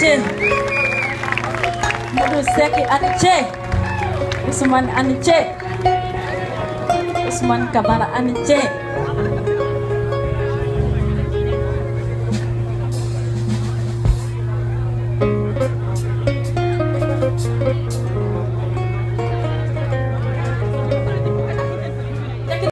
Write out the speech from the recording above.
Aniche Mudu Seki Aniche Usman Aniche Usman Kabara Aniche